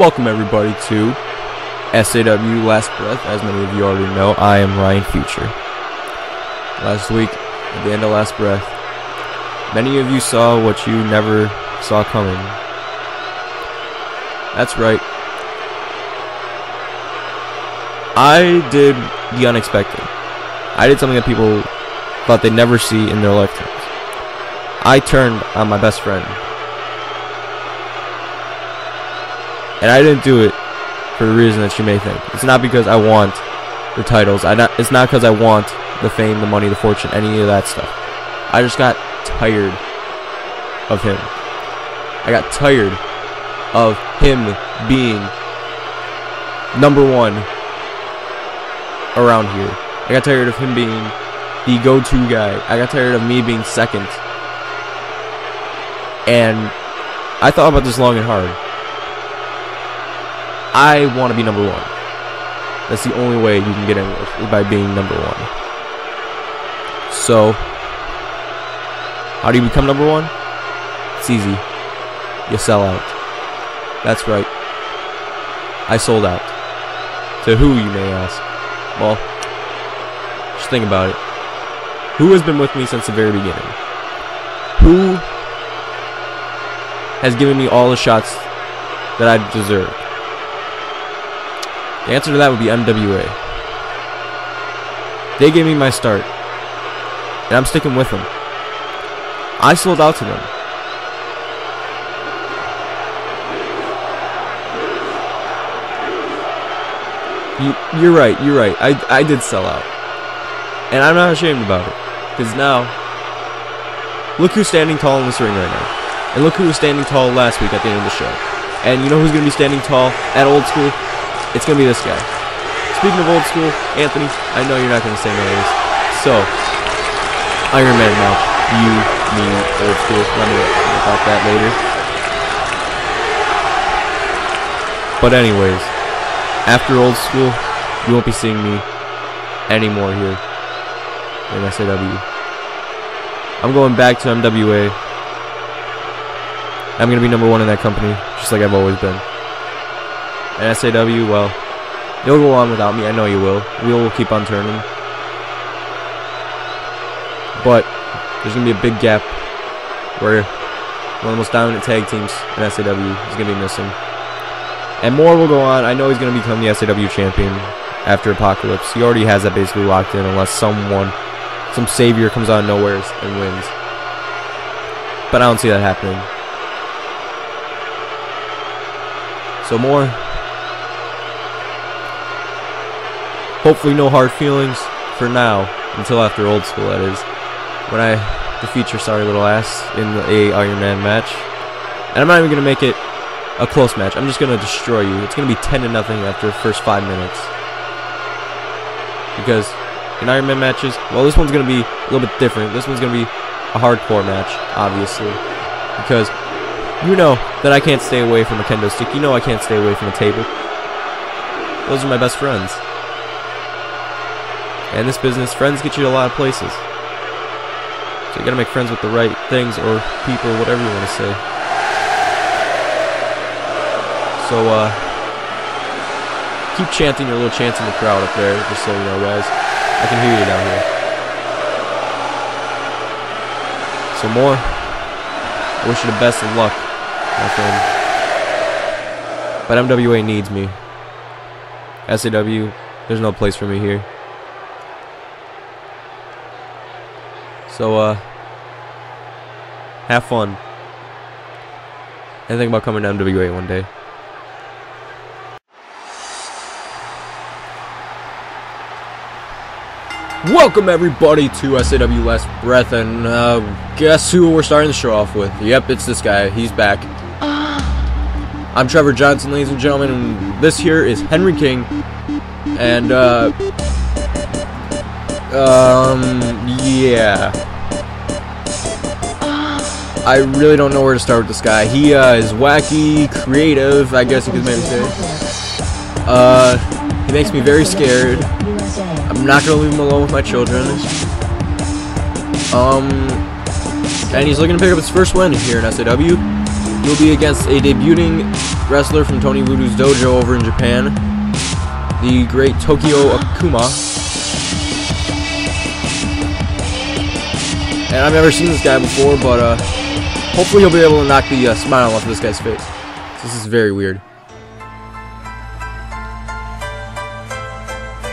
Welcome everybody to SAW Last Breath. As many of you already know, I am Ryan Future. Last week, at the end of Last Breath, many of you saw what you never saw coming. That's right. I did the unexpected. I did something that people thought they'd never see in their lifetimes. I turned on my best friend. And I didn't do it for the reason that you may think. It's not because I want the titles. I not, it's not because I want the fame, the money, the fortune, any of that stuff. I just got tired of him. I got tired of him being number one around here. I got tired of him being the go-to guy. I got tired of me being second. And I thought about this long and hard. I want to be number one. That's the only way you can get anywhere is by being number one. So, how do you become number one? It's easy. You sell out. That's right. I sold out. To who, you may ask? Well, just think about it. Who has been with me since the very beginning? Who has given me all the shots that I deserve? The answer to that would be MWA. They gave me my start, and I'm sticking with them. I sold out to them. You, you're right, you're right. I, I did sell out. And I'm not ashamed about it. Because now, look who's standing tall in this ring right now. And look who was standing tall last week at the end of the show. And you know who's going to be standing tall at old school? It's going to be this guy. Speaking of old school, Anthony, I know you're not going to say no to this. So, Iron Man match. You, me, old school. Let me about that later. But anyways, after old school, you won't be seeing me anymore here in SAW. I'm going back to MWA. I'm going to be number one in that company, just like I've always been. And SAW, well, you'll go on without me. I know you will. We'll keep on turning. But there's going to be a big gap where one of the most dominant tag teams in SAW is going to be missing. And Moore will go on. I know he's going to become the SAW champion after Apocalypse. He already has that basically locked in unless someone, some savior comes out of nowhere and wins. But I don't see that happening. So Moore. Hopefully no hard feelings for now. Until after old school, that is. When I defeat your sorry little ass in the, a Iron Man match. And I'm not even going to make it a close match. I'm just going to destroy you. It's going to be 10 to nothing after the first 5 minutes. Because in Iron Man matches, well, this one's going to be a little bit different. This one's going to be a hardcore match, obviously. Because you know that I can't stay away from a kendo stick. You know I can't stay away from a table. Those are my best friends. And this business, friends get you to a lot of places. So you gotta make friends with the right things or people, whatever you want to say. So, uh, keep chanting your little chants in the crowd up there, just so you know, guys. I can hear you down here. So Moore. I wish you the best of luck, my friend. But MWA needs me. SAW, there's no place for me here. So, uh, have fun. And think about coming down to MWA one day. Welcome everybody to SAW Last Breath, and uh, guess who we're starting the show off with? Yep, it's this guy. He's back. I'm Trevor Johnson, ladies and gentlemen, and this here is Henry King, and uh, um, yeah. I really don't know where to start with this guy. He uh, is wacky, creative, I guess you could maybe say. Uh, he makes me very scared. I'm not gonna leave him alone with my children. Um, and he's looking to pick up his first win here in SAW. He'll be against a debuting wrestler from Tony Voodoo's dojo over in Japan, the great Tokyo Akuma. And I've never seen this guy before, but uh, hopefully he'll be able to knock the uh, smile off this guy's face. This is very weird.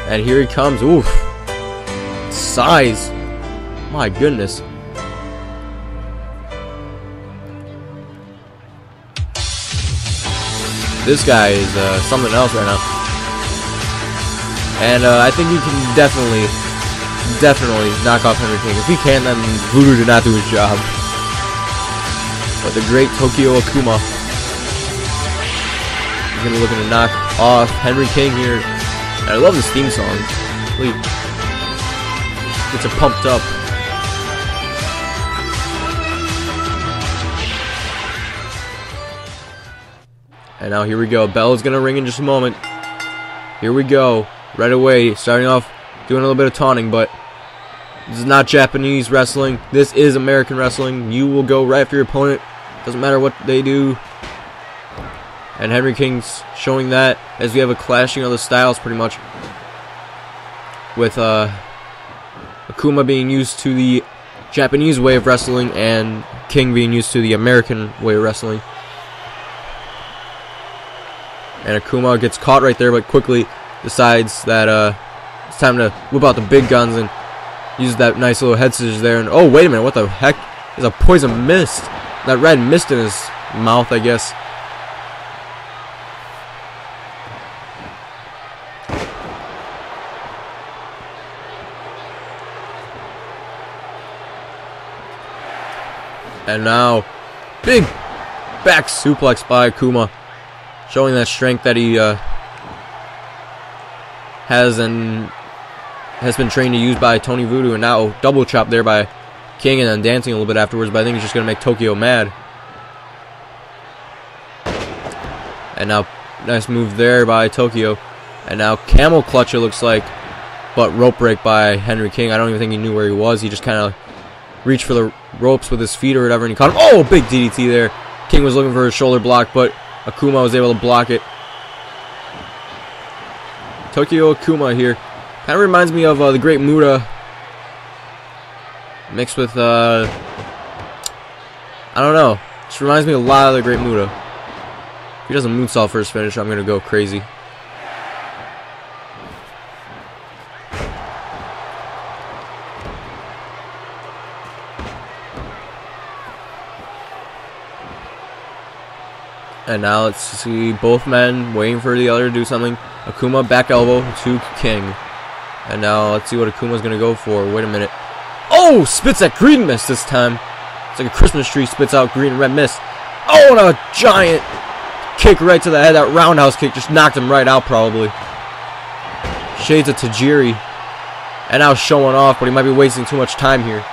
And here he comes. Oof. Size. My goodness. This guy is uh, something else right now. And uh, I think he can definitely, definitely knock off Henry King. If he can, then Voodoo did not do his job. But the great Tokyo Akuma is going to be looking to knock off Henry King here. And I love this theme song. Really gets it pumped up. And now here we go. Bell is going to ring in just a moment. Here we go. Right away. Starting off doing a little bit of taunting, but this is not Japanese wrestling. This is American wrestling. You will go right after your opponent. Doesn't matter what they do. And Henry King's showing that as we have a clashing of the styles pretty much. With uh, Akuma being used to the Japanese way of wrestling and King being used to the American way of wrestling. And Akuma gets caught right there, but quickly decides that uh, it's time to whip out the big guns and use that nice little head scissors there. And oh, wait a minute, what the heck? There's a poison mist. That red mist in his mouth, I guess. And now, big back suplex by Akuma showing that strength that he uh, has and has been trained to use by Tony Voodoo, and now double chop there by King, and then dancing a little bit afterwards. But I think he's just gonna make Tokyo mad. And now, nice move there by Tokyo, and now camel clutch it looks like, but rope break by Henry King. I don't even think he knew where he was. He just kind of reached for the ropes with his feet or whatever, and he caught him. Oh, big DDT there. King was looking for his shoulder block, but Akuma was able to block it. Tokyo Akuma here. Kind of reminds me of uh, the Great Muta. Mixed with, uh... I don't know. Just reminds me a lot of the Great Muta. If he does a moonsault first finish, I'm going to go crazy. And now let's see both men waiting for the other to do something. Akuma back elbow to King. And now let's see what Akuma's going to go for. Wait a minute. Oh, spits that green mist this time. It's like a Christmas tree spits out green and red mist. Oh, and a giant kick right to the head. That roundhouse kick just knocked him right out probably. Shades of Tajiri. And now showing off, but he might be wasting too much time here.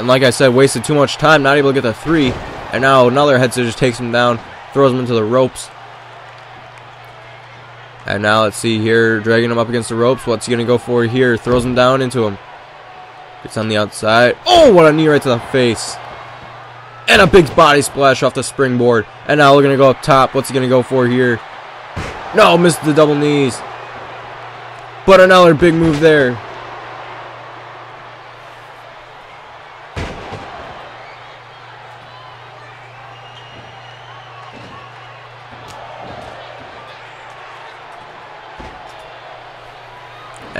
And like I said, wasted too much time, not able to get the three. And now another head scissors takes him down, throws him into the ropes. And now let's see here, dragging him up against the ropes. What's he going to go for here? Throws him down into him. Gets on the outside. Oh, what a knee right to the face. And a big body splash off the springboard. And now we're going to go up top. What's he going to go for here? No, missed the double knees. But another big move there.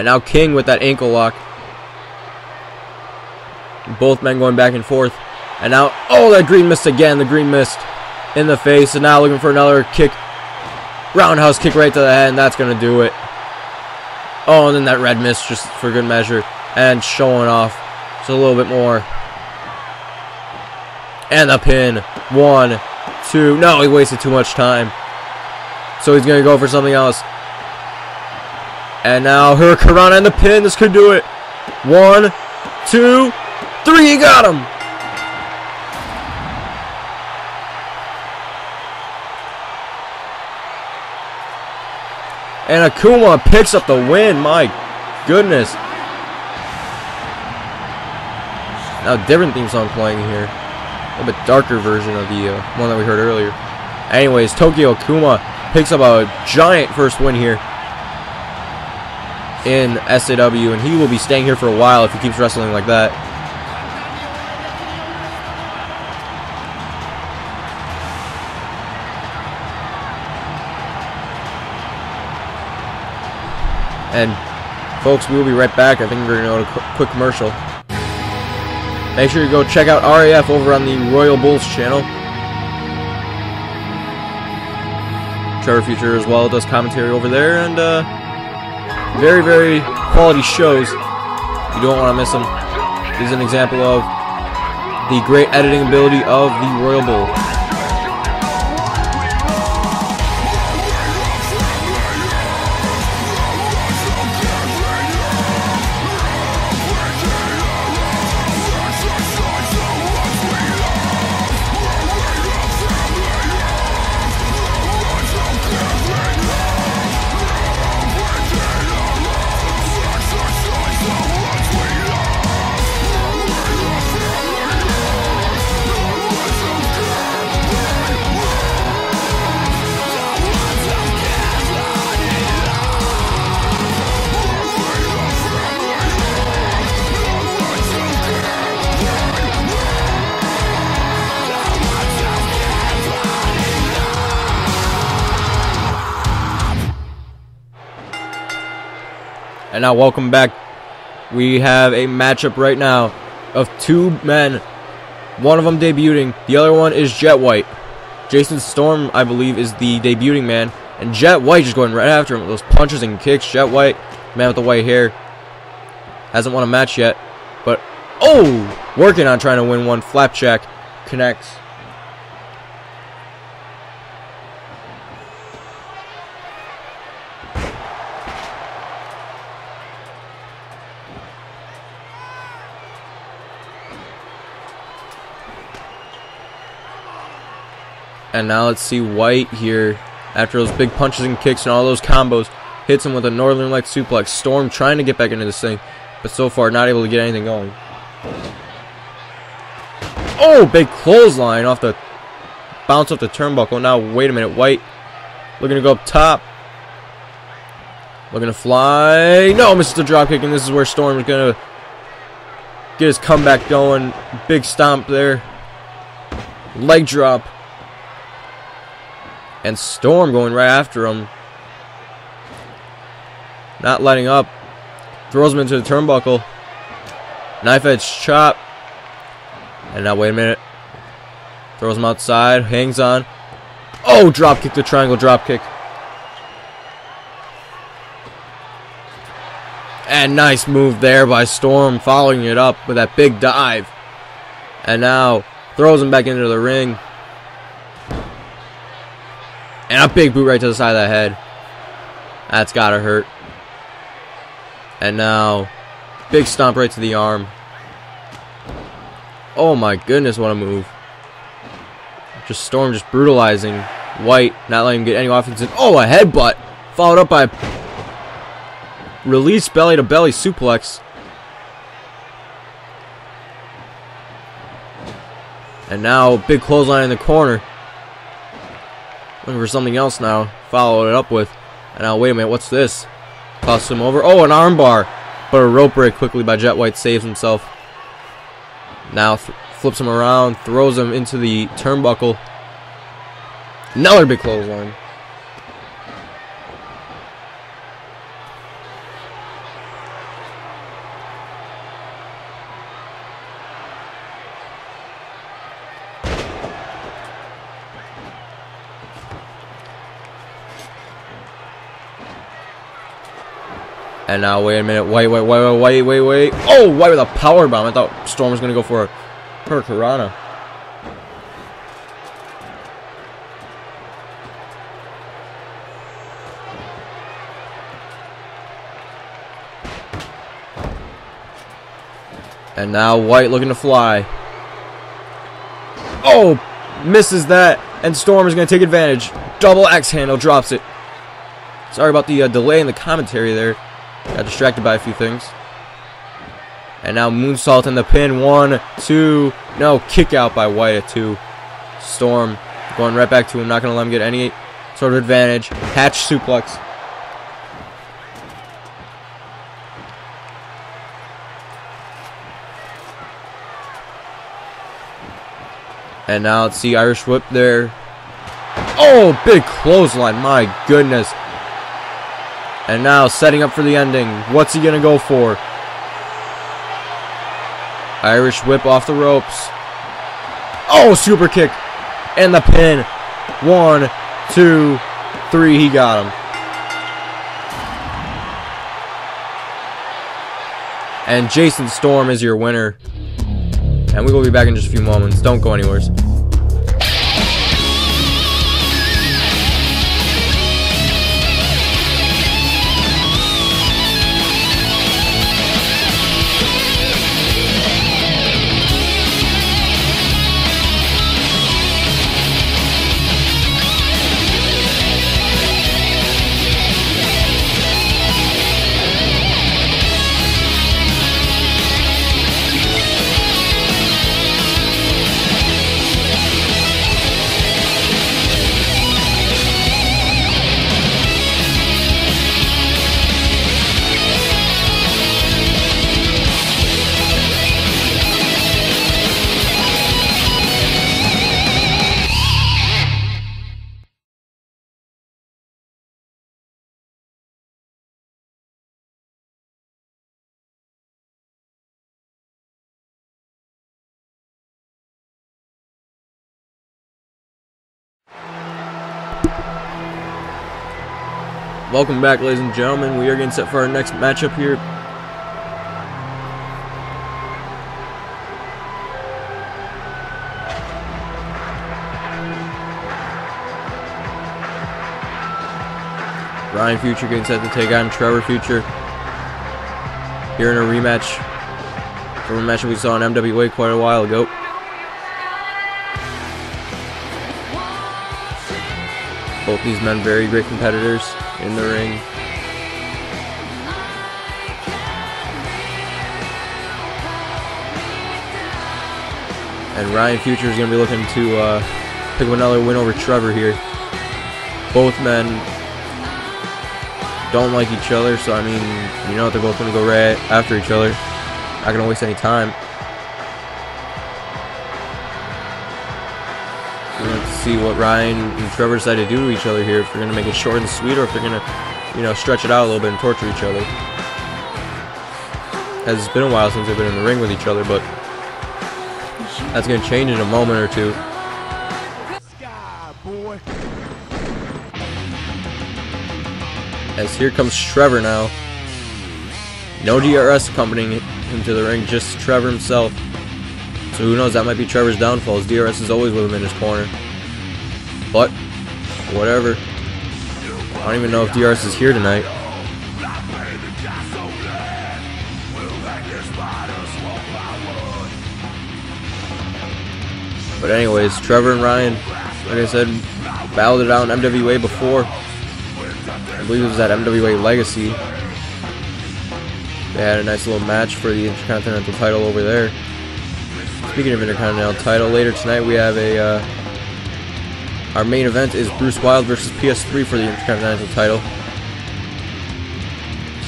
And now King with that ankle lock. Both men going back and forth. And now, oh, that green mist again. The green mist in the face. And now looking for another kick. Roundhouse kick right to the head. And that's going to do it. Oh, and then that red mist just for good measure. And showing off just a little bit more. And the pin. One, two. No, he wasted too much time. So he's going to go for something else. And now Hurricanrana and the pin. This could do it. One, two, three. You got him. And Akuma picks up the win. My goodness. Now, different theme song playing here. A little bit darker version of the uh, one that we heard earlier. Anyways, Tokyo Akuma picks up a giant first win here in SAW, and he will be staying here for a while if he keeps wrestling like that. And folks, we will be right back. I think we're going to go to a quick commercial. Make sure you go check out RAF over on the Royal Bulls channel. Trevor Future as well does commentary over there, and uh, very, very quality shows. You don't want to miss them. This is an example of the great editing ability of the Royal Bull. And now, welcome back. We have a matchup right now of two men. One of them debuting, the other one is Jet White. Jason Storm, I believe, is the debuting man. And Jet White just going right after him with those punches and kicks. Jet White, man with the white hair, hasn't won a match yet. But, oh! Working on trying to win one. Flapjack connects. And now let's see White here. After those big punches and kicks and all those combos, hits him with a Northern Light suplex. Storm trying to get back into this thing, but so far not able to get anything going. Oh, big clothesline off the bounce off the turnbuckle. Now wait a minute, White looking to go up top. Looking to fly. No, misses the dropkick, and this is where Storm is gonna get his comeback going. Big stomp there. Leg drop. And Storm going right after him. Not letting up. Throws him into the turnbuckle. Knife edge chop. And now, wait a minute. Throws him outside. Hangs on. Oh, drop kick the triangle drop kick. And nice move there by Storm, following it up with that big dive. And now throws him back into the ring. And a big boot right to the side of the head. That's gotta hurt. And now, big stomp right to the arm. Oh my goodness, what a move. Just Storm just brutalizing White, not letting him get any offense in. Oh, a headbutt. Followed up by release belly to belly suplex. And now, big clothesline in the corner. Looking for something else now. Follow it up with. And now, wait a minute, what's this? Toss him over. Oh, an armbar. But a rope break quickly by Jet White saves himself. Now flips him around, throws him into the turnbuckle. Another big clothesline. And now, wait a minute. Wait, wait, wait, wait, wait, wait. Oh, why with a power bomb? I thought Storm was going to go for a Hurricanrana. And now White looking to fly. Oh, misses that. And Storm is going to take advantage. Double axe handle drops it. Sorry about the uh, delay in the commentary there. Got distracted by a few things. And now moonsault in the pin. One, two. No, kick out by White at two. Storm going right back to him. Not going to let him get any sort of advantage. Hatch suplex. And now let's see Irish whip there. Oh, big clothesline. My goodness. And now setting up for the ending. What's he going to go for? Irish whip off the ropes. Oh, super kick. And the pin. One, two, three. He got him. And Jason Storm is your winner. And we will be back in just a few moments. Don't go anywhere. Welcome back, ladies and gentlemen. We are getting set for our next matchup here. Ryan Future getting set to take on Trevor Future. Here in a rematch from a match we saw in MWA quite a while ago. Both these men very great competitors in the ring. And Ryan Future is going to be looking to uh, pick up another win over Trevor here. Both men don't like each other, so I mean, you know they're both going to go right after each other. Not going to waste any time. See what Ryan and Trevor decide to do to each other here. If they're going to make it short and sweet, or if they're going to, you know, stretch it out a little bit and torture each other. As it's been a while since they've been in the ring with each other, but that's going to change in a moment or two. As here comes Trevor now. No DRS accompanying him to the ring, just Trevor himself. So who knows, that might be Trevor's downfall. His DRS is always with him in his corner. But, whatever. I don't even know if DRS is here tonight. But anyways, Trevor and Ryan, like I said, battled it out in MWA before. I believe it was at MWA Legacy. They had a nice little match for the Intercontinental title over there. Speaking of Intercontinental title, later tonight we have a uh, our main event is Bruce Wild versus PS3 for the Intercontinental title.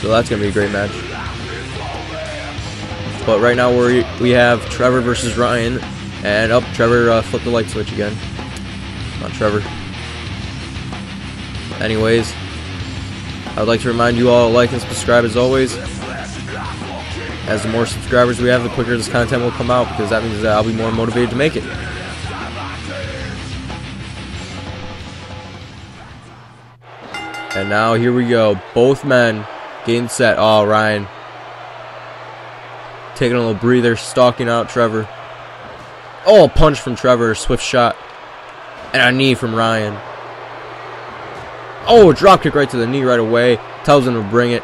So that's going to be a great match. But right now we we have Trevor versus Ryan. And up, oh, Trevor uh, flipped the light switch again. Not Trevor. Anyways, I'd like to remind you all to like and subscribe as always. As the more subscribers we have, the quicker this content will come out because that means that I'll be more motivated to make it. And now here we go. Both men getting set. Oh, Ryan. Taking a little breather, stalking out Trevor. Oh, a punch from Trevor. Swift shot. And a knee from Ryan. Oh, a drop kick right to the knee right away. Tells him to bring it.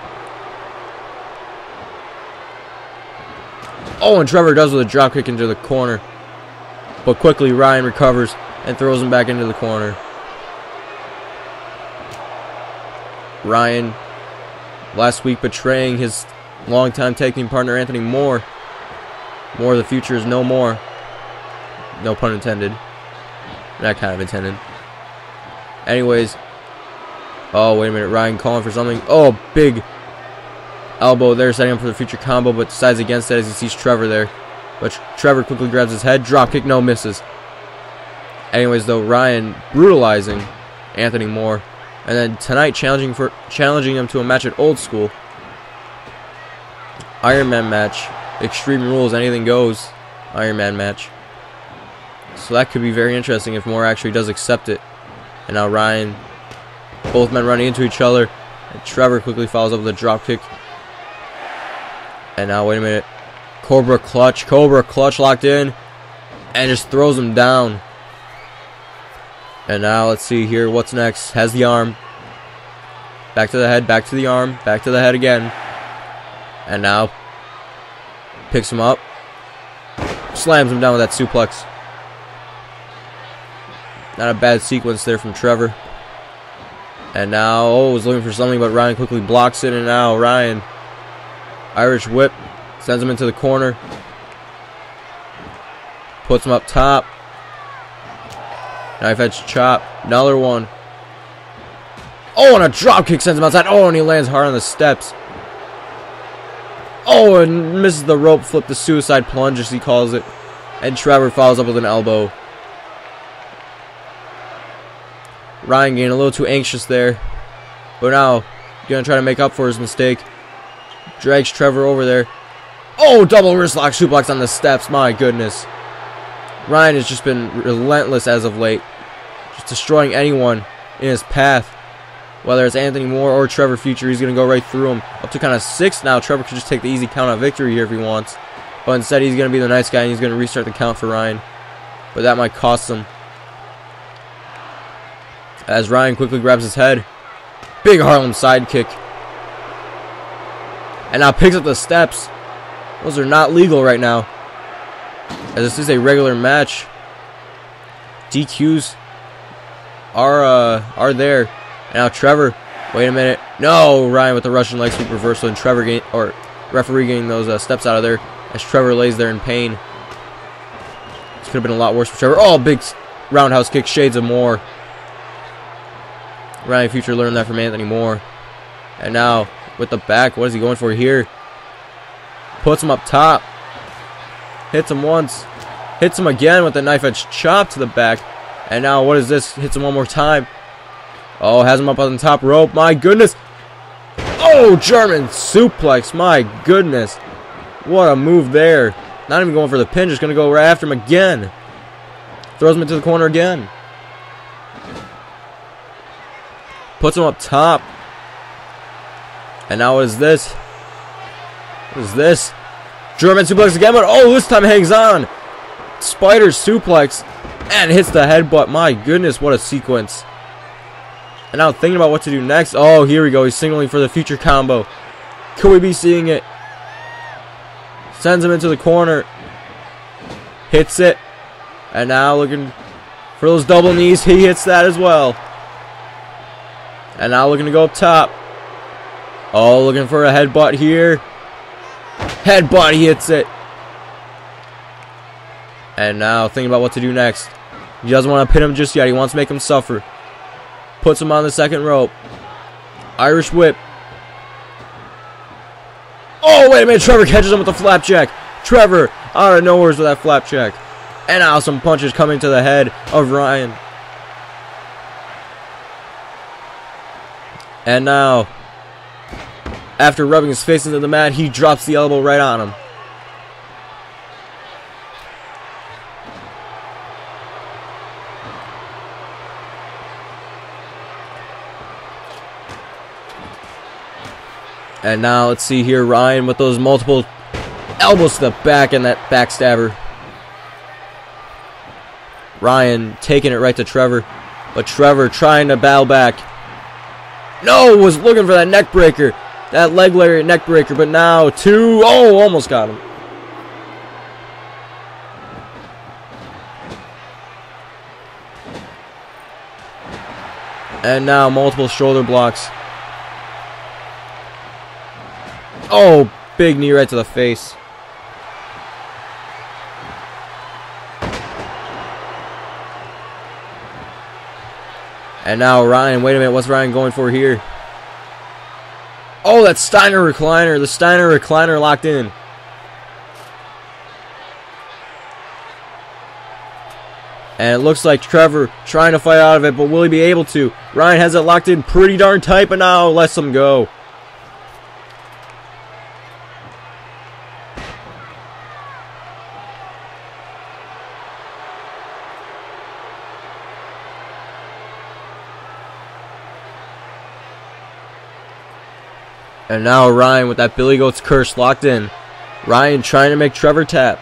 Oh, and Trevor does with a drop kick into the corner. But quickly, Ryan recovers and throws him back into the corner. Ryan last week betraying his longtime tag team partner Anthony Moore. More of the future is no more. No pun intended. That kind of intended. Anyways. Oh, wait a minute. Ryan calling for something. Oh, big elbow there, setting up for the future combo, but decides against it as he sees Trevor there. But Trevor quickly grabs his head. Drop kick, no misses. Anyways, though, Ryan brutalizing Anthony Moore. And then tonight challenging for challenging him to a match at Old School. Iron Man match. Extreme Rules, anything goes. Iron Man match. So that could be very interesting if Moore actually does accept it. And now Ryan, both men running into each other. And Trevor quickly follows up with a drop kick. And now, wait a minute. Cobra clutch. Cobra clutch locked in. And just throws him down. And now, let's see here. What's next? Has the arm. Back to the head. Back to the arm. Back to the head again. And now, picks him up. Slams him down with that suplex. Not a bad sequence there from Trevor. And now, oh, was looking for something, but Ryan quickly blocks it. And now, Ryan, Irish whip, sends him into the corner. Puts him up top. Knife edge chop. Another one. Oh, and a drop kick sends him outside. Oh, and he lands hard on the steps. Oh, and misses the rope flip, the suicide plunge, as he calls it. And Trevor follows up with an elbow. Ryan getting a little too anxious there. But now, gonna try to make up for his mistake. Drags Trevor over there. Oh, double wrist lock suplex on the steps. My goodness. Ryan has just been relentless as of late. Just destroying anyone in his path. Whether it's Anthony Moore or Trevor Future, he's going to go right through him. Up to kind of six now. Trevor could just take the easy count out victory here if he wants. But instead, he's going to be the nice guy and he's going to restart the count for Ryan. But that might cost him. As Ryan quickly grabs his head. Big Harlem sidekick. And now picks up the steps. Those are not legal right now. As this is a regular match. DQs are uh, are there. Now Trevor. Wait a minute. No, Ryan with the Russian leg sweep reversal and Trevor gain or referee getting those uh, steps out of there as Trevor lays there in pain. This could have been a lot worse for Trevor. Oh, big roundhouse kick, shades of Moore. Ryan Future learned that from Anthony Moore. And now with the back, what is he going for here? Puts him up top. Hits him once. Hits him again with the knife edge chop to the back. And now what is this? Hits him one more time. Oh, has him up on the top rope. My goodness. Oh, German suplex. My goodness. What a move there. Not even going for the pin. Just going to go right after him again. Throws him into the corner again. Puts him up top. And now what is this? What is this? German suplex again, but oh, this time hangs on. Spider suplex and hits the headbutt. My goodness, what a sequence. And now thinking about what to do next. Oh, here we go. He's signaling for the future combo. Could we be seeing it? Sends him into the corner. Hits it. And now looking for those double knees. He hits that as well. And now looking to go up top. Oh, looking for a headbutt here. Headbutt, he hits it. And now thinking about what to do next. He doesn't want to pin him just yet. He wants to make him suffer. Puts him on the second rope. Irish whip. Oh, wait a minute. Trevor catches him with the flapjack. Trevor out of nowhere with that flapjack. And now some punches coming to the head of Ryan. And now, after rubbing his face into the mat, he drops the elbow right on him. And now let's see here, Ryan with those multiple elbows to the back and that backstabber. Ryan taking it right to Trevor. But Trevor trying to battle back. No, was looking for that neck breaker. That leg lariat neck breaker. But now two. Oh, almost got him. And now multiple shoulder blocks. Oh, big knee right to the face. And now Ryan, wait a minute, what's Ryan going for here? Oh, that Steiner recliner. The Steiner recliner locked in. And it looks like Trevor trying to fight out of it, but will he be able to? Ryan has it locked in pretty darn tight, but now lets him go. And now Ryan with that Billy Goat's curse locked in. Ryan trying to make Trevor tap.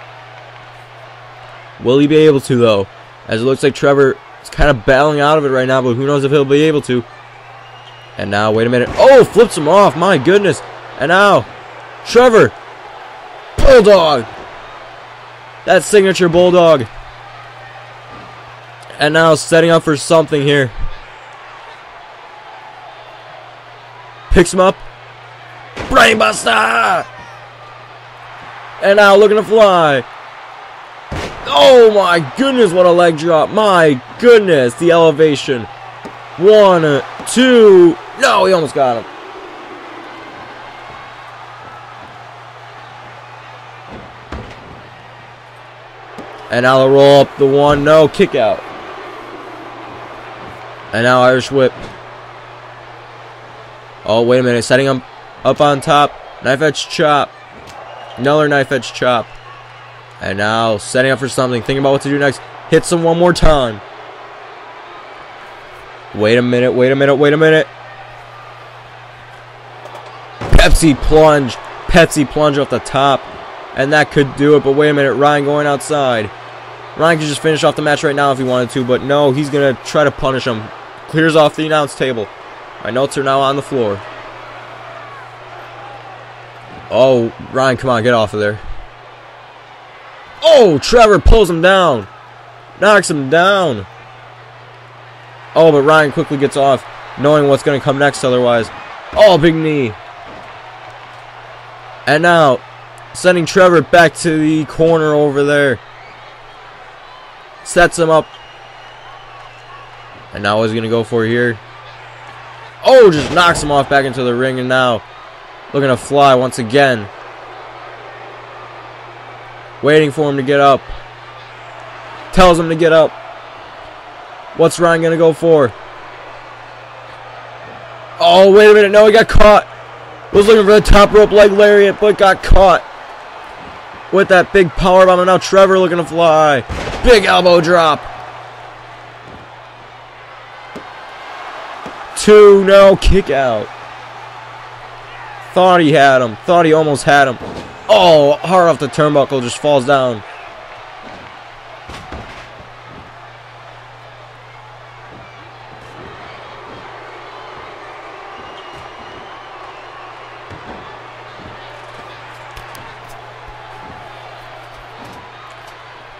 Will he be able to though? As it looks like Trevor is kind of battling out of it right now, but who knows if he'll be able to. And now, wait a minute. Oh, flips him off. My goodness. And now, Trevor. Bulldog. That signature Bulldog. And now setting up for something here. Picks him up. Brainbuster! And now looking to fly. Oh my goodness, what a leg drop. My goodness, the elevation. One, two. No, he almost got him. And now the roll up the one. No, kick out. And now Irish whip. Oh, wait a minute. Setting him up on top. Knife edge chop. Another knife edge chop. And now setting up for something. Thinking about what to do next. Hits him one more time. Wait a minute, wait a minute, wait a minute. Pepsi plunge. Pepsi plunge off the top. And that could do it, but wait a minute. Ryan going outside. Ryan could just finish off the match right now if he wanted to, but no, he's going to try to punish him. Clears off the announce table. My notes are now on the floor. Oh, Ryan, come on, get off of there. Oh, Trevor pulls him down. Knocks him down. Oh, but Ryan quickly gets off, knowing what's going to come next otherwise. Oh, big knee. And now, sending Trevor back to the corner over there. Sets him up. And now what's he going to go for here? Oh, just knocks him off back into the ring. And now Looking to fly once again. Waiting for him to get up. Tells him to get up. What's Ryan going to go for? Oh, wait a minute. No, he got caught. Was looking for the top rope leg lariat, but got caught. With that big power bomb. And now Trevor looking to fly. Big elbow drop. Two, no, kick out. Thought he had him. Thought he almost had him. Oh, hard off the turnbuckle, just falls down.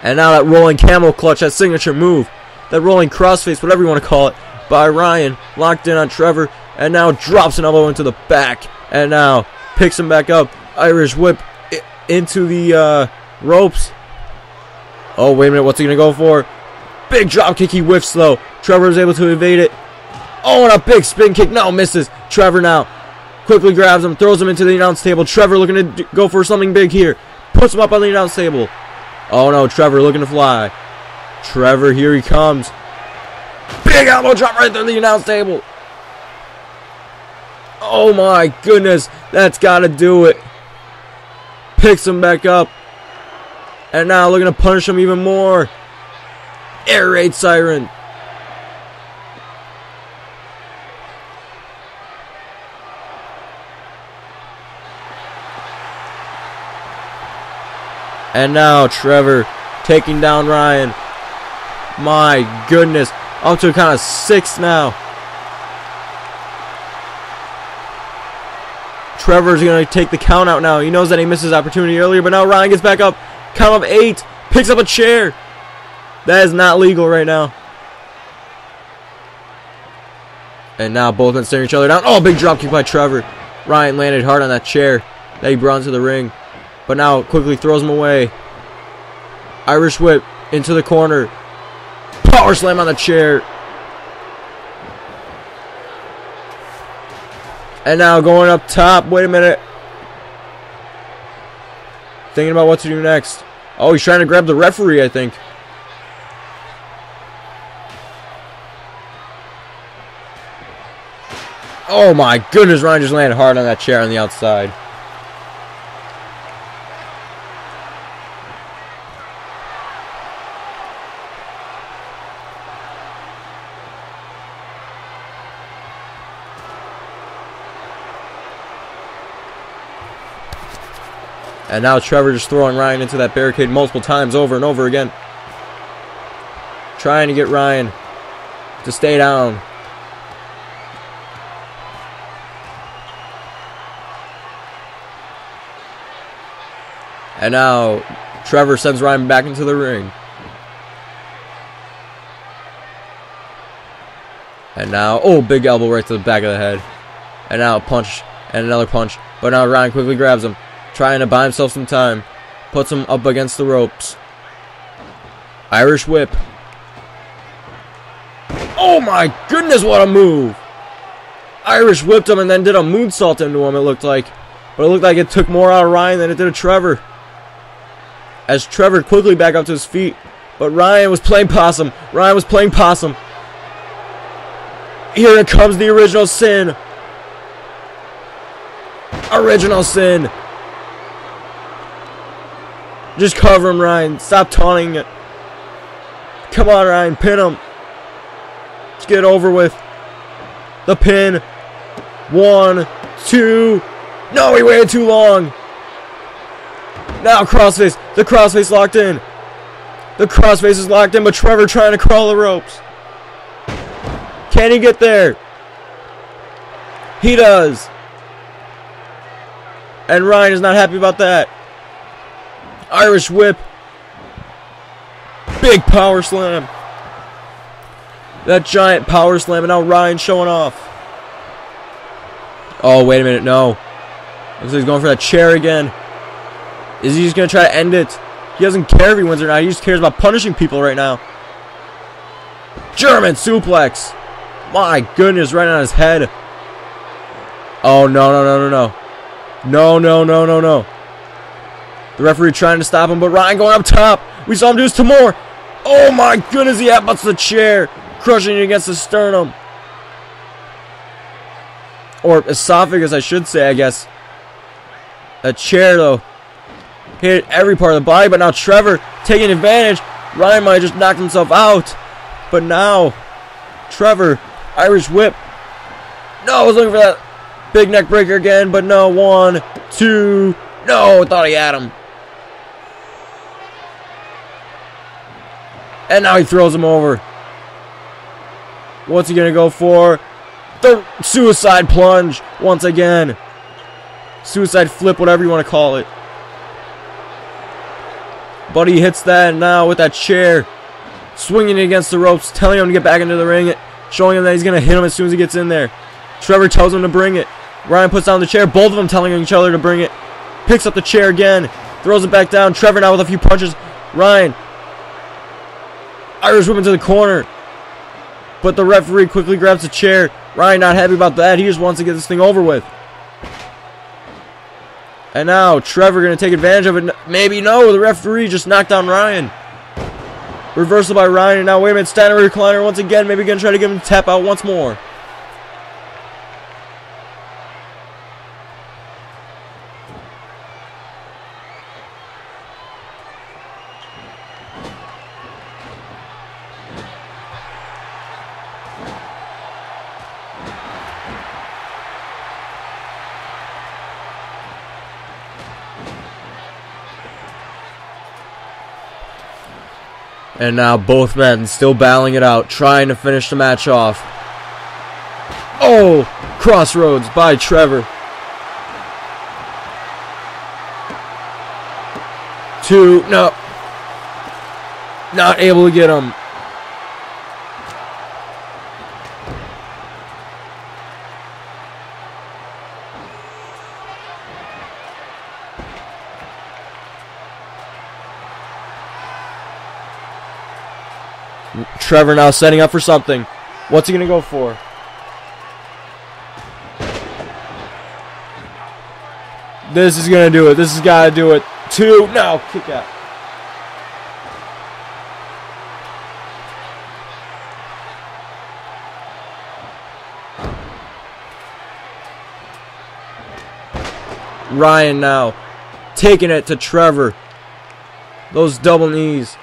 And now that rolling camel clutch, that signature move, that rolling crossface, whatever you want to call it, by Ryan, locked in on Trevor, and now drops an elbow into the back. And now picks him back up. Irish whip into the uh, ropes. Oh, wait a minute. What's he going to go for? Big drop kick. He whiffs though. Trevor is able to evade it. Oh, and a big spin kick. No, misses. Trevor now quickly grabs him, throws him into the announce table. Trevor looking to go for something big here. Puts him up on the announce table. Oh no, Trevor looking to fly. Trevor, here he comes. Big elbow drop right through the announce table. Oh my goodness, that's got to do it. Picks him back up. And now looking to punish him even more. Air raid siren. And now Trevor taking down Ryan. My goodness. Up to kind of six now. Trevor's going to take the count out now. He knows that he missed his opportunity earlier, but now Ryan gets back up. Count of eight. Picks up a chair. That is not legal right now. And now both men staring each other down. Oh, big drop kick by Trevor. Ryan landed hard on that chair. that he brought into the ring. But now quickly throws him away. Irish whip into the corner. Power slam on the chair. And now going up top. Wait a minute. Thinking about what to do next. Oh, he's trying to grab the referee, I think. Oh my goodness, Ryan just landed hard on that chair on the outside. And now Trevor just throwing Ryan into that barricade multiple times over and over again. Trying to get Ryan to stay down. And now Trevor sends Ryan back into the ring. And now, oh, big elbow right to the back of the head. And now a punch and another punch. But now Ryan quickly grabs him trying to buy himself some time. Puts him up against the ropes. Irish whip. Oh my goodness, what a move! Irish whipped him and then did a moonsault into him, it looked like. But it looked like it took more out of Ryan than it did of Trevor. As Trevor quickly back up to his feet. But Ryan was playing possum. Ryan was playing possum. Here comes the original sin. Original sin. Just cover him, Ryan. Stop taunting it. Come on, Ryan. Pin him. Let's get over with. The pin. One, two. No, he waited too long. Now crossface. The crossface locked in. The crossface is locked in, but Trevor trying to crawl the ropes. Can he get there? He does. And Ryan is not happy about that. Irish whip. Big power slam. That giant power slam, and now Ryan showing off. Oh, wait a minute, no. Looks like he's going for that chair again. Is he just going to try to end it? He doesn't care if he wins or not. He just cares about punishing people right now. German suplex. My goodness, right on his head. Oh, no, no, no, no, no. No, no, no, no, no. The referee trying to stop him, but Ryan going up top. We saw him do this to Moore. Oh my goodness, he headbutts the chair, crushing it against the sternum. Or esophagus, I should say, I guess. A chair, though, hit every part of the body, but now Trevor taking advantage. Ryan might just knocked himself out. But now, Trevor, Irish whip. No, I was looking for that big neck breaker again, but no. One, two. No, thought he had him. And now he throws him over. What's he going to go for? The suicide plunge once again. Suicide flip, whatever you want to call it. He hits that now with that chair. Swinging against the ropes, telling him to get back into the ring. Showing him that he's going to hit him as soon as he gets in there. Trevor tells him to bring it. Ryan puts down the chair. Both of them telling each other to bring it. Picks up the chair again. Throws it back down. Trevor now with a few punches. Ryan Irish whip into the corner. But the referee quickly grabs a chair. Ryan not happy about that. He just wants to get this thing over with. And now Trevor going to take advantage of it. Maybe no. The referee just knocked down Ryan. Reversal by Ryan. And now wait a minute. Standing recliner once again. Maybe going to try to get him to tap out once more. And now both men still battling it out, trying to finish the match off. Oh! Crossroads by Trevor. Two, no. Not able to get him. Trevor now setting up for something. What's he going to go for? This is going to do it. This has got to do it. Two. No. Kick out. Ryan now taking it to Trevor. Those double knees.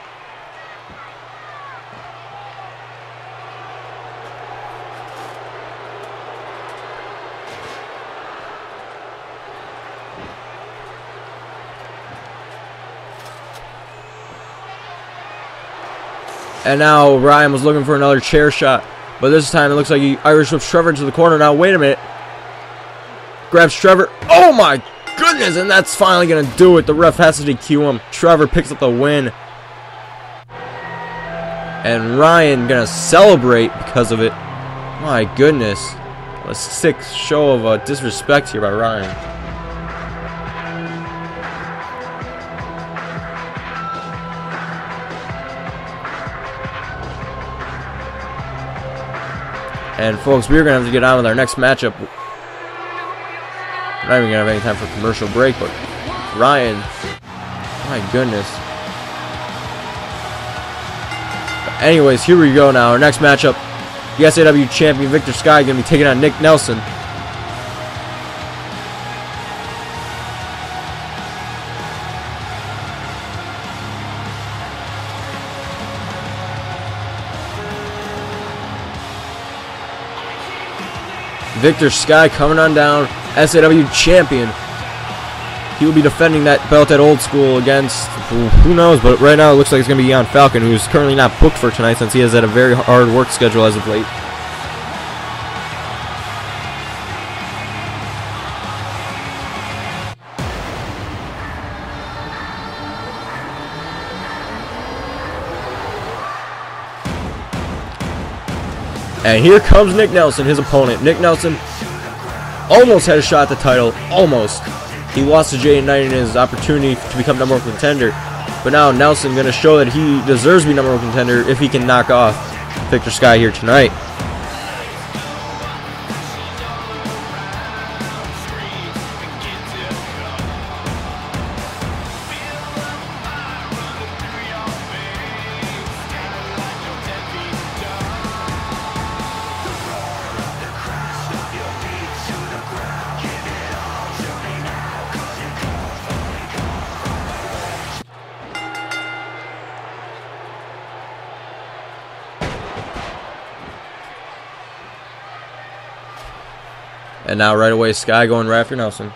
And now Ryan was looking for another chair shot. But this time it looks like he Irish whips Trevor into the corner. Now, wait a minute. Grabs Trevor. Oh my goodness, and that's finally going to do it. The ref has to DQ him. Trevor picks up the win. And Ryan going to celebrate because of it. My goodness. A sick show of uh, disrespect here by Ryan. And folks, we're going to have to get on with our next matchup We're not even gonna have any time for commercial break, but Ryan, my goodness. But anyways, here we go now. Our next matchup, the SAW champion Victor Sky gonna be taking on Nick Nelson. Victor Sky coming on down. SAW champion. He will be defending that belt at Old School against, who knows, but right now it looks like it's going to be Jan Falcon, who's currently not booked for tonight since he has had a very hard work schedule as of late. And here comes Nick Nelson, his opponent. Nick Nelson almost had a shot at the title, almost. He lost to Jay Knight in his opportunity to become number one contender. But now Nelson going to show that he deserves to be number one contender if he can knock off Victor Sky here tonight. Now right away, Sky going right after Nelson.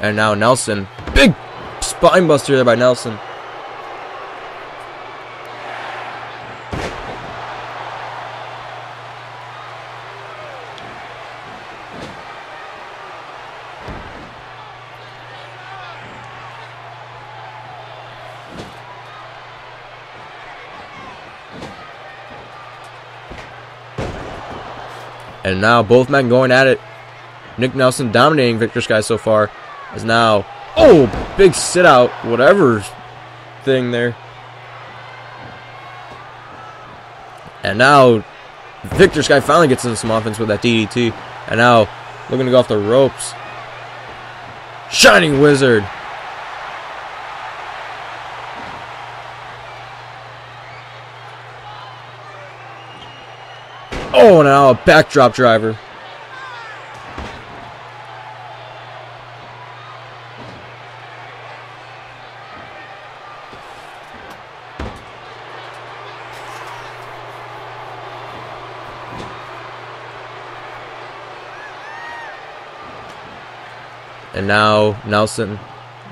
And now Nelson. Big spine buster there by Nelson. And now both men going at it. Nick Nelson dominating Victor Sky so far. Is now, oh, big sit out, whatever thing there. And now Victor Sky finally gets into some offense with that DDT. And now looking to go off the ropes. Shining Wizard. Oh, now a backdrop driver. And now Nelson.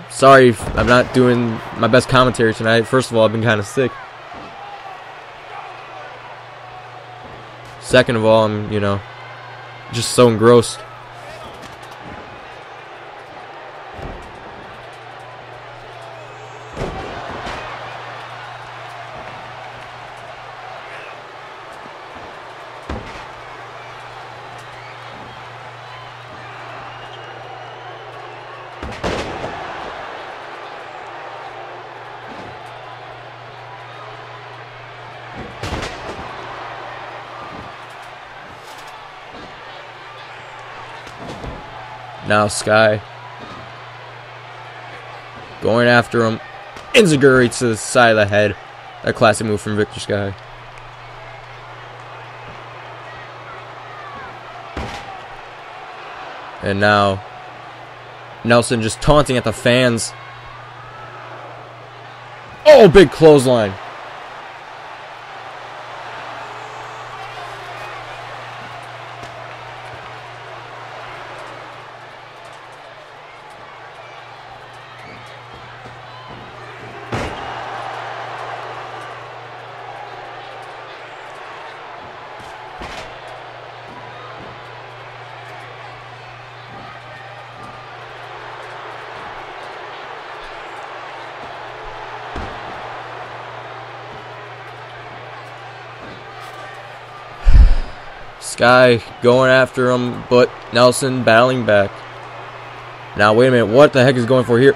Sorry, I'm not doing my best commentary tonight. First of all, I've been kind of sick. Second of all, I'm, you know, just so engrossed. Now Sky going after him. Enzuigiri to the side of the head. A classic move from Victor Sky. And now Nelson just taunting at the fans. Oh, big clothesline. Sky going after him, but Nelson battling back. Now, wait a minute. What the heck is going for here?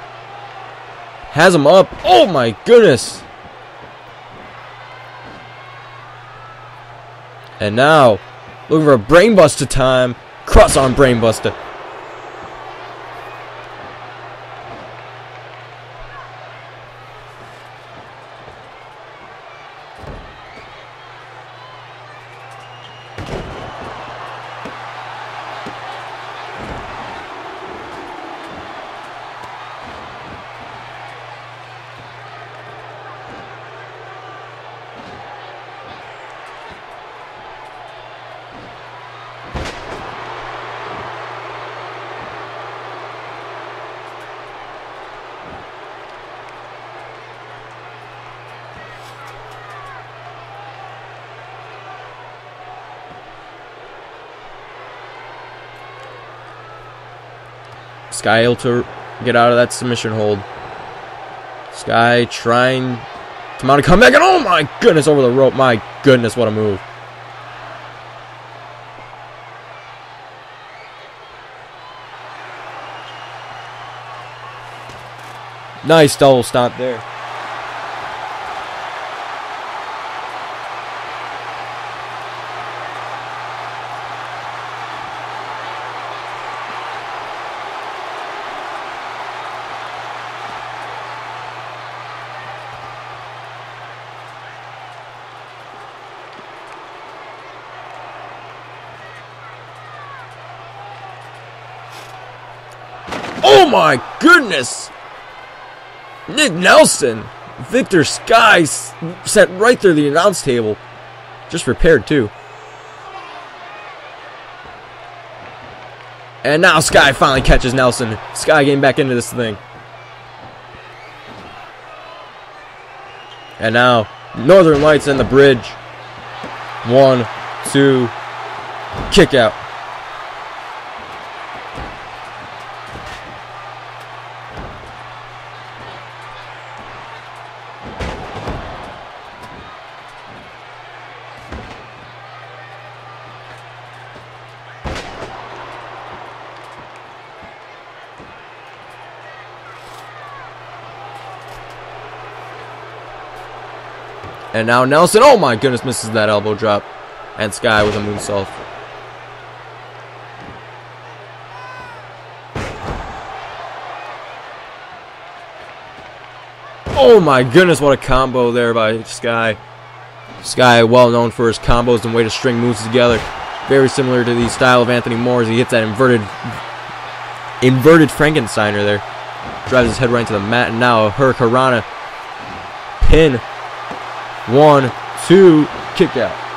Has him up. Oh, my goodness. And now, looking for a brainbuster time. Cross arm brainbuster. Sky able to get out of that submission hold. Sky trying to mount a comeback, and oh my goodness, over the rope. My goodness, what a move. Nice double stop there. Oh my goodness! Nick Nelson, Victor Sky sent right through the announce table. Just repaired too. And now Sky finally catches Nelson. Sky getting back into this thing. And now Northern Lights and the bridge. One, two, kick out. Now Nelson, oh my goodness, misses that elbow drop. And Sky with a moonsault. Oh my goodness, what a combo there by Sky. Sky, well known for his combos and way to string moves together. Very similar to the style of Anthony Moore as he hits that inverted inverted Frankensteiner there. Drives his head right into the mat, and now a Hurricanrana pin one, two, kick out.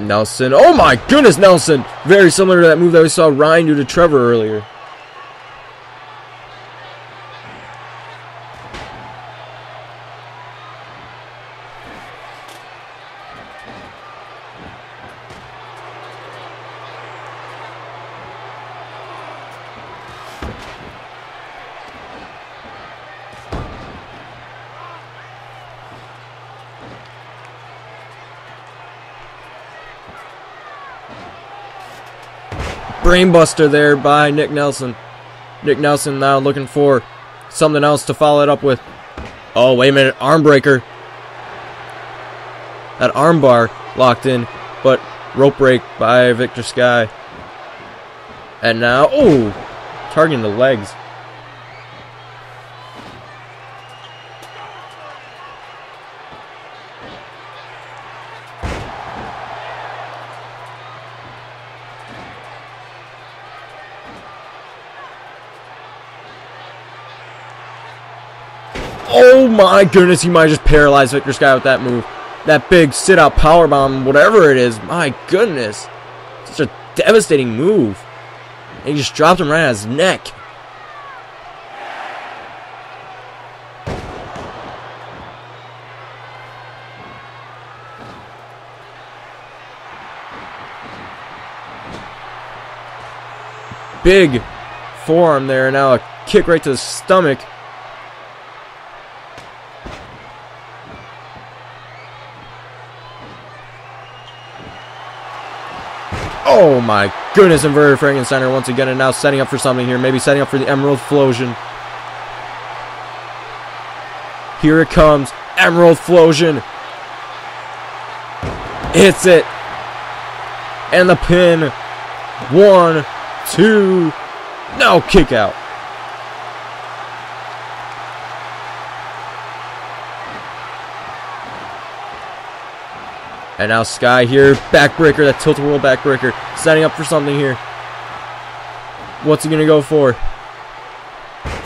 Nelson. Oh my goodness, Nelson! Very similar to that move that we saw Ryan do to Trevor earlier. Brainbuster there by Nick Nelson. Nick Nelson now looking for something else to follow it up with. Oh, wait a minute. Arm breaker. That armbar locked in, but rope break by Victor Sky. And now, oh, targeting the legs. Oh my goodness, he might just paralyze Victor Sky with that move. That big sit out power bomb, whatever it is. My goodness. Such a devastating move. And he just dropped him right on his neck. Big forearm there. Now a kick right to the stomach. Oh my goodness, inverted Frankensteiner once again, and now setting up for something here. Maybe setting up for the Emerald Flowsion. Here it comes. Emerald Flowsion. Hits it. And the pin. One, two. No, kick out. And now Sky here, backbreaker, that tilt-a-whirl backbreaker, setting up for something here. What's he gonna go for?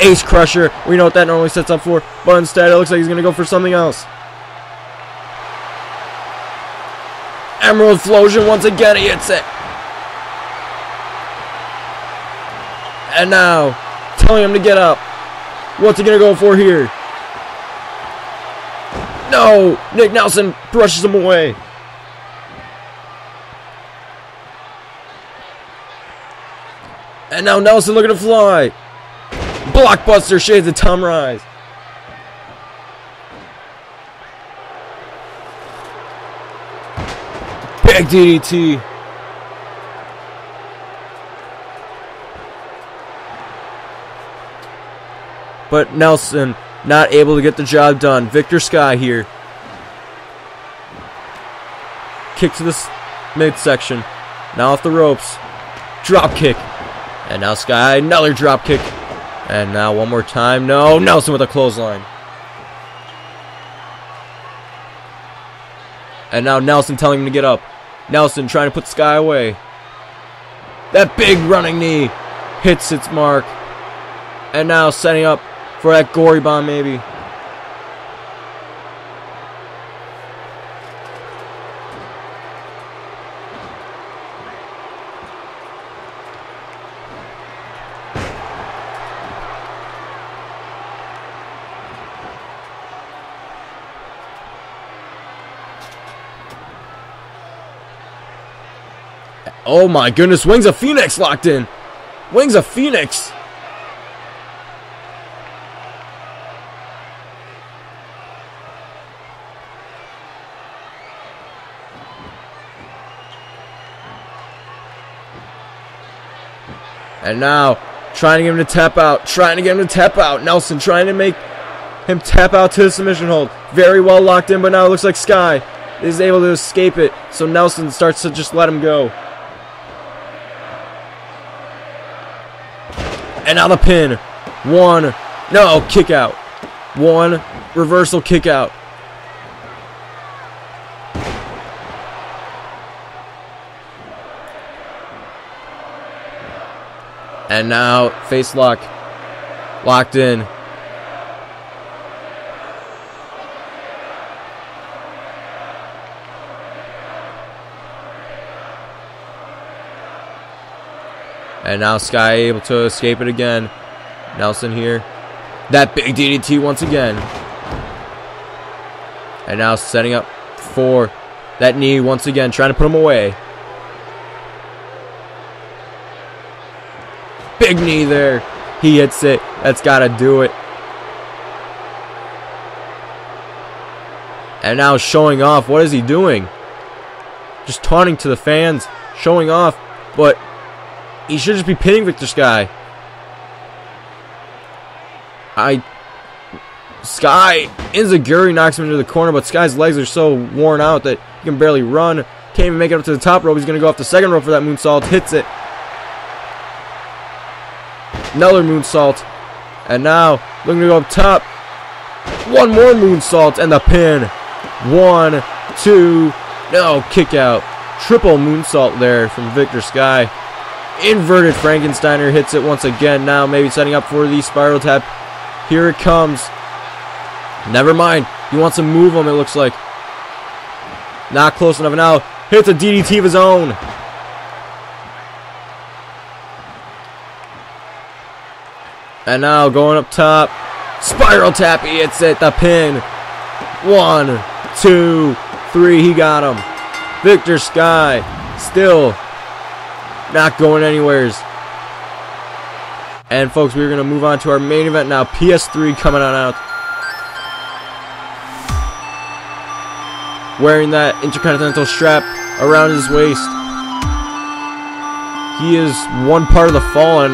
Ace Crusher. We know what that normally sets up for, but instead it looks like he's gonna go for something else. Emerald Flowsion once again, he hits it. And now, telling him to get up. What's he gonna go for here? No! Nick Nelson brushes him away. And now Nelson looking to fly. Blockbuster shades of Tom Rise. Big DDT. But Nelson not able to get the job done. Victor Sky here. Kick to the midsection. Now off the ropes. Drop kick. And now Sky, another drop kick. And now one more time. No, Nelson with a clothesline. And now Nelson telling him to get up. Nelson trying to put Sky away. That big running knee hits its mark. And now setting up for that gory bomb maybe. Oh my goodness, Wings of Phoenix locked in. Wings of Phoenix. And now, trying to get him to tap out. Trying to get him to tap out. Nelson trying to make him tap out to the submission hold. Very well locked in, but now it looks like Sky is able to escape it. So Nelson starts to just let him go. And now the pin. One. No, kick out. One. Reversal kick out. And now face lock. Locked in. And now Sky able to escape it again. Nelson here. That big DDT once again. And now setting up for that knee once again, trying to put him away. Big knee there. He hits it. That's got to do it. And now showing off. What is he doing? Just taunting to the fans. Showing off. But He should just be pinning Victor Sky. I Sky Enzuigiri knocks him into the corner, but Sky's legs are so worn out that he can barely run. Can't even make it up to the top rope. He's going to go off the second rope for that moonsault. Hits it. Another moonsault. And now, looking to go up top. One more moonsault and the pin. One, two, no, kick out. Triple moonsault there from Victor Sky. Inverted Frankensteiner hits it once again. Now maybe setting up for the spiral tap. Here it comes. Never mind. He wants to move him, it looks like. Not close enough now. Hits a DDT of his own. And now going up top. Spiral tap. He hits it. The pin. One, two, three. He got him. Victor Sky still not going anywheres. And folks, we're going to move on to our main event now. PS3 coming on out. Wearing that Intercontinental strap around his waist. He is one part of the Fallen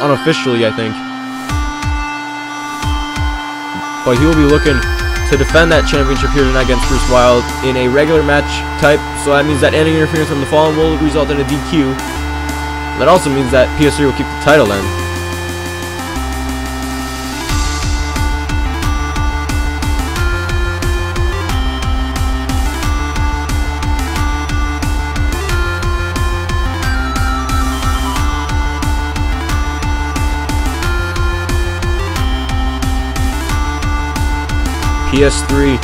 unofficially, I think. But he will be looking to defend that championship here tonight against Bruce Wild in a regular match type. So that means that any interference from the Fallen will result in a DQ. That also means that PS3 will keep the title then. PS3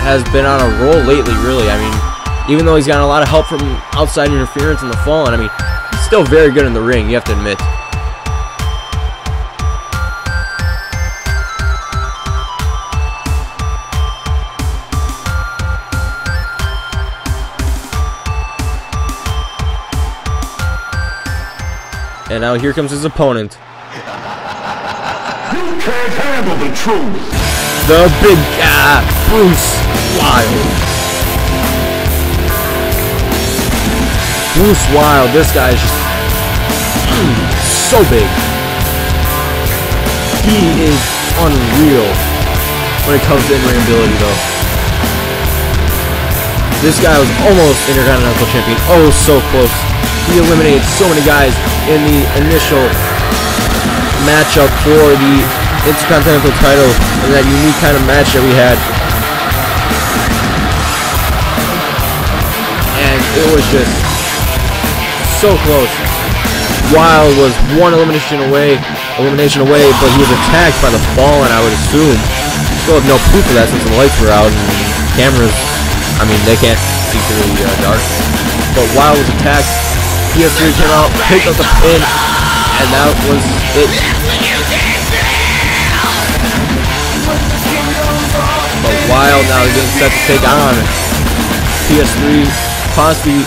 has been on a roll lately, really. I mean, even though he's gotten a lot of help from outside interference in the fall, and I mean, still very good in the ring, you have to admit. And now here comes his opponent. You can't handle the truth the big guy, Bruce Wild. Bruce Wild, this guy is just so big. He is unreal when it comes to in-ring ability, though. This guy was almost Intercontinental Champion. Oh, so close. He eliminated so many guys in the initial matchup for the Intercontinental title in that unique kind of match that we had. And it was just so close. Wild was one elimination away, elimination away, but he was attacked by the Fallen, I would assume. Still have no proof of that since the lights were out and cameras, I mean, they can't see through the uh, dark. But Wild was attacked. PS3 came out, picked up the pin, and that was it. But Wild now is getting set to take on PS3. Possibly,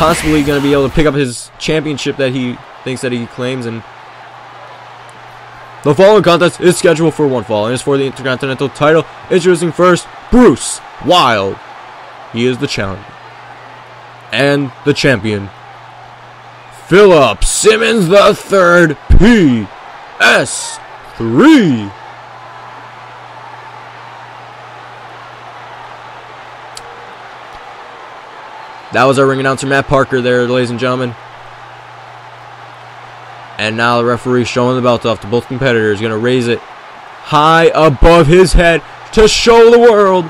possibly going to be able to pick up his championship that he thinks that he claims. And the following contest is scheduled for one fall and is for the Intercontinental title. Introducing first, Bruce Wild. He is the challenger and the champion. Philip Simmons the third, PS3. That was our ring announcer, Matt Parker, there, ladies and gentlemen. And now the referee showing the belt off to both competitors. Going to raise it high above his head to show the world.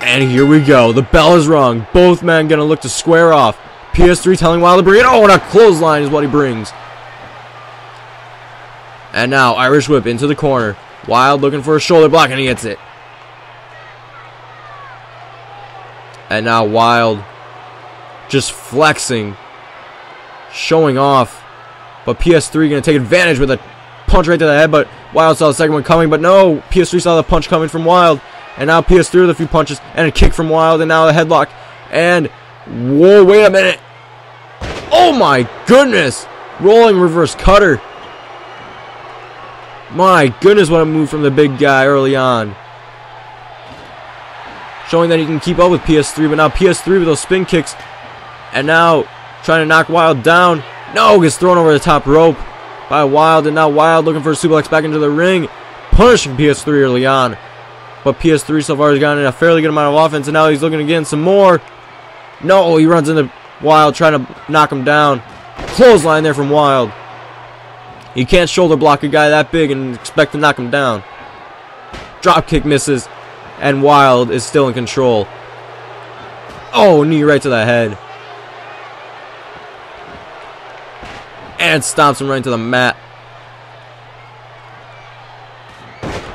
And here we go. The bell is rung. Both men going to look to square off. PS3 telling Wild to bring it. Oh, and a clothesline is what he brings. And now Irish whip into the corner. Wild looking for a shoulder block, and he gets it. And now Wild just flexing, showing off. But PS3 going to take advantage with a punch right to the head. But Wild saw the second one coming. But no, PS3 saw the punch coming from Wild. And now PS3 with a few punches and a kick from Wild. And now the headlock. And whoa, wait a minute. Oh my goodness. Rolling reverse cutter. My goodness, what a move from the big guy early on showing that he can keep up with PS3. But now PS3 with those spin kicks, and now trying to knock Wild down. No, gets thrown over the top rope by Wild, and now Wild looking for a suplex back into the ring, punishing PS3 early on. But PS3 so far has gotten a fairly good amount of offense, and now he's looking again some more. No, he runs into Wild, trying to knock him down. Clothesline there from Wild. You can't shoulder block a guy that big and expect to knock him down. Drop kick misses, and Wild is still in control. Oh, knee right to the head. And stomps him right into the mat.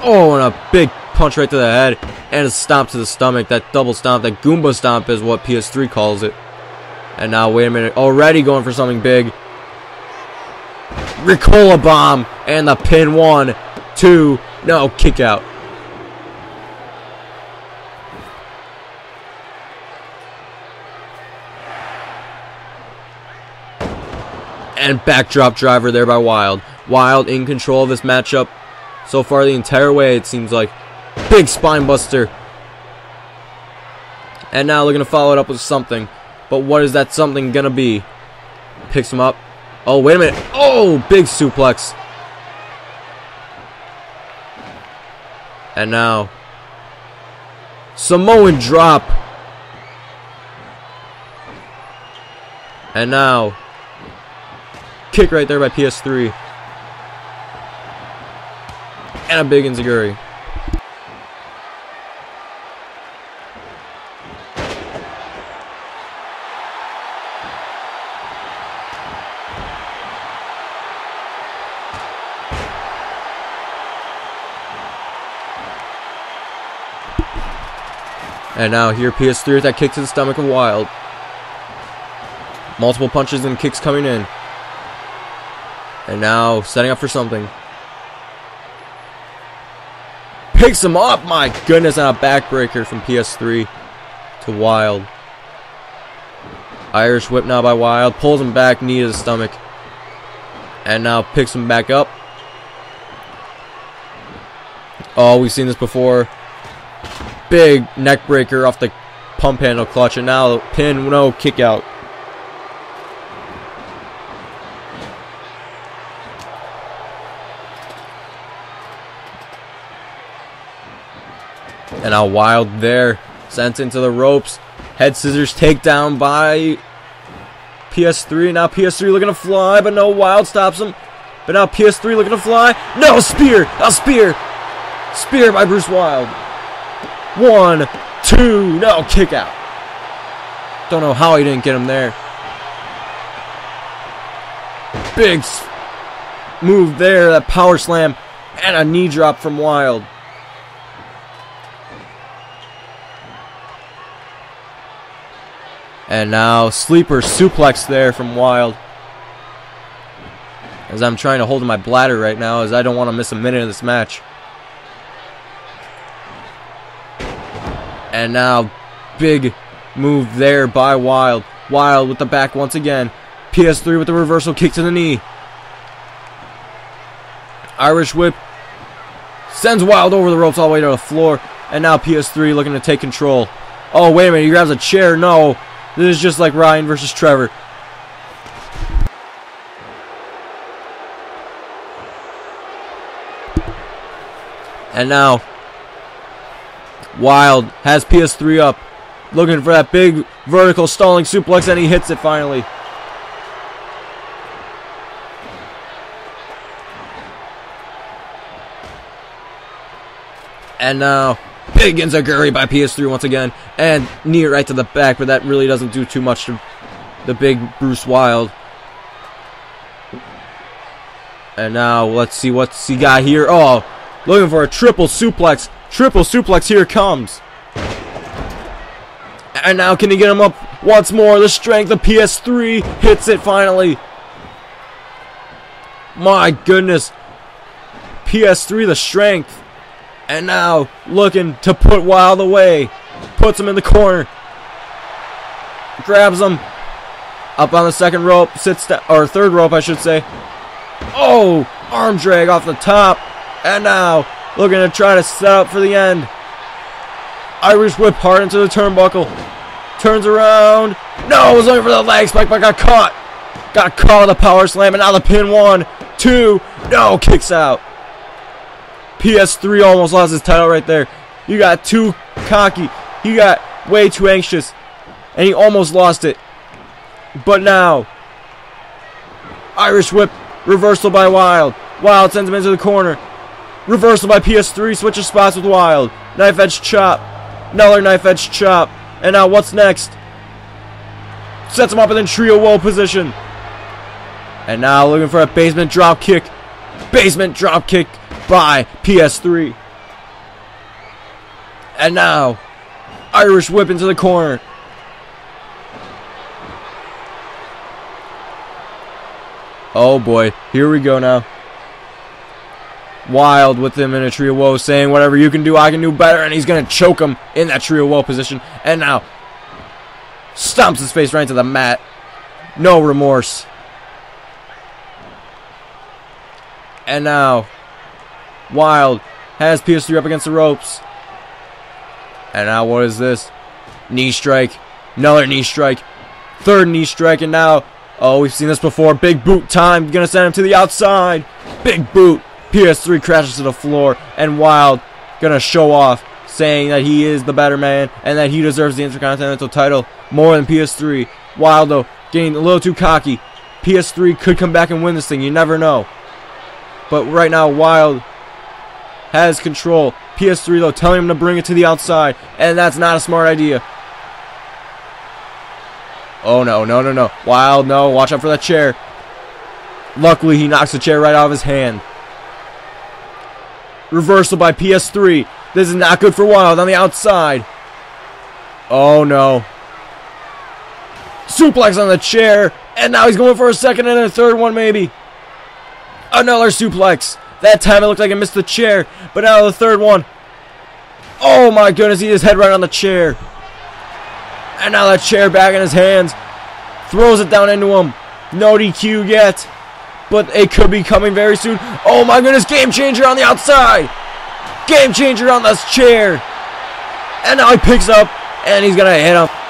Oh, and a big punch right to the head. And a stomp to the stomach. That double stomp, that Goomba stomp is what PS3 calls it. And now, wait a minute. Already going for something big. Ricola bomb. And the pin. One, two, no, kick out. And backdrop driver there by Wild. Wild in control of this matchup. So far the entire way it seems like. Big spine buster. And now looking to follow it up with something. But what is that something gonna be? Picks him up. Oh, wait a minute. Oh, big suplex. And now. Samoan drop. And now. Kick right there by PS3. And a big Enzuigiri. And now here PS3 with that kick to the stomach of Wild. Multiple punches and kicks coming in. And now setting up for something. Picks him up. My goodness, and a backbreaker from PS3 to Wild. Irish whip now by Wild. Pulls him back, knee to the stomach. And now picks him back up. Oh, we've seen this before. Big neck breaker off the pump handle clutch. And now pin, no kick out. And now Wild there. Sent into the ropes. Head scissors takedown by PS3. Now PS3 looking to fly, but no Wild stops him. But now PS3 looking to fly. No spear! A spear! Spear by Bruce Wild. One, two, no kick out. Don't know how he didn't get him there. Big move there, that power slam, and a knee drop from Wild. And now sleeper suplex there from Wild. As I'm trying to hold my bladder right now as I don't want to miss a minute of this match. And now big move there by Wild. Wild with the back once again. PS3 with the reversal kick to the knee. Irish whip sends Wild over the ropes all the way to the floor. And now PS3 looking to take control. Oh, wait a minute. He grabs a chair. No. This is just like Ryan versus Trevor. And now, Wild has PS3 up, looking for that big vertical stalling suplex, and he hits it finally. And now, Big Enziguri by PS3 once again. And knee right to the back, but that really doesn't do too much to the big Bruce Wild. And now, let's see what's he got here. Oh, looking for a triple suplex. Triple suplex, here comes. And now, can he get him up once more? The strength of PS3 hits it finally. My goodness. PS3, the strength. And now looking to put Wild away. Puts him in the corner. Grabs him. Up on the second rope. Sits. Or third rope, I should say. Oh! Arm drag off the top. And now looking to try to set up for the end. Irish whip hard into the turnbuckle. turns around. No, it was looking for the leg spike, but got caught. Got caught with a power slam, and now the pin one, two, no, kicks out. PS3 almost lost his title right there. You got too cocky. You got way too anxious. And he almost lost it. But now, Irish whip, reversal by Wild. Wild sends him into the corner. Reversal by PS3, switches spots with Wild. Knife edge chop. Another knife edge chop. And now what's next? Sets him up in the Tree of Woe position. And now looking for a basement drop kick. Basement drop kick by PS3. And now, Irish whip into the corner. Oh boy, here we go now. Wild with him in a Tree of Woe, saying whatever you can do, I can do better, and he's gonna choke him in that Tree of Woe position. And now, stomps his face right into the mat. No remorse. And now, Wild has PS3 up against the ropes. And now, what is this? Knee strike. Another knee strike. Third knee strike, and now Oh, we've seen this before. Big boot time. Gonna send him to the outside. Big boot. PS3 crashes to the floor. And Wild gonna show off, saying that he is the better man and that he deserves the Intercontinental title more than PS3. Wild, though, getting a little too cocky. PS3 could come back and win this thing. You never know. But right now, Wild has control. PS3, though, telling him to bring it to the outside. And that's not a smart idea. Oh no, no, no, no. Wild, no. Watch out for that chair. Luckily, he knocks the chair right out of his hand. Reversal by PS3. This is not good for Wild on the outside. Oh no. Suplex on the chair. And now he's going for a second and a third one, maybe. Another suplex. That time it looked like it missed the chair. But now the third one. Oh my goodness, he his head right on the chair. And now that chair back in his hands. Throws it down into him. No DQ yet. But it could be coming very soon. Oh my goodness, game changer on the outside. Game changer on this chair. And now he picks up and he's going to hit him.